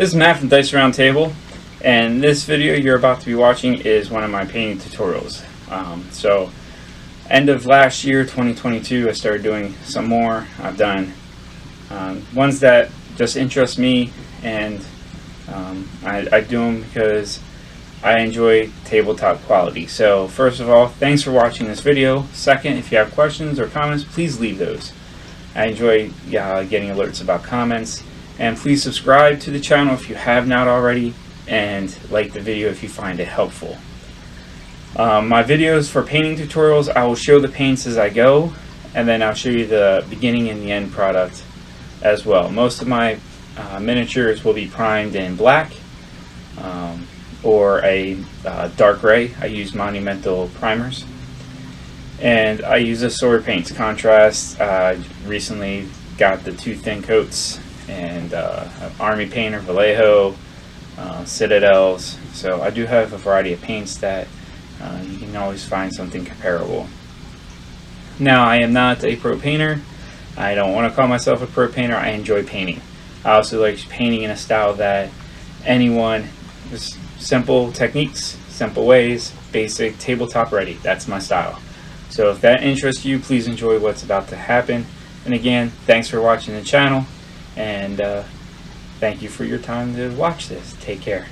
This is Matt from Dice Round Table, and this video you're about to be watching is one of my painting tutorials. Um, so, end of last year, 2022, I started doing some more. I've done um, ones that just interest me, and um, I, I do them because I enjoy tabletop quality. So, first of all, thanks for watching this video. Second, if you have questions or comments, please leave those. I enjoy uh, getting alerts about comments. And please subscribe to the channel if you have not already, and like the video if you find it helpful. Um, my videos for painting tutorials, I will show the paints as I go, and then I'll show you the beginning and the end product as well. Most of my uh, miniatures will be primed in black um, or a uh, dark gray. I use Monumental primers. And I use a sword paints contrast. Uh, recently got the two thin coats and uh, Army Painter, Vallejo, uh, Citadels. So I do have a variety of paints that uh, you can always find something comparable. Now I am not a pro painter. I don't want to call myself a pro painter. I enjoy painting. I also like painting in a style that anyone, just simple techniques, simple ways, basic, tabletop ready. That's my style. So if that interests you, please enjoy what's about to happen. And again, thanks for watching the channel. And uh, thank you for your time to watch this. Take care.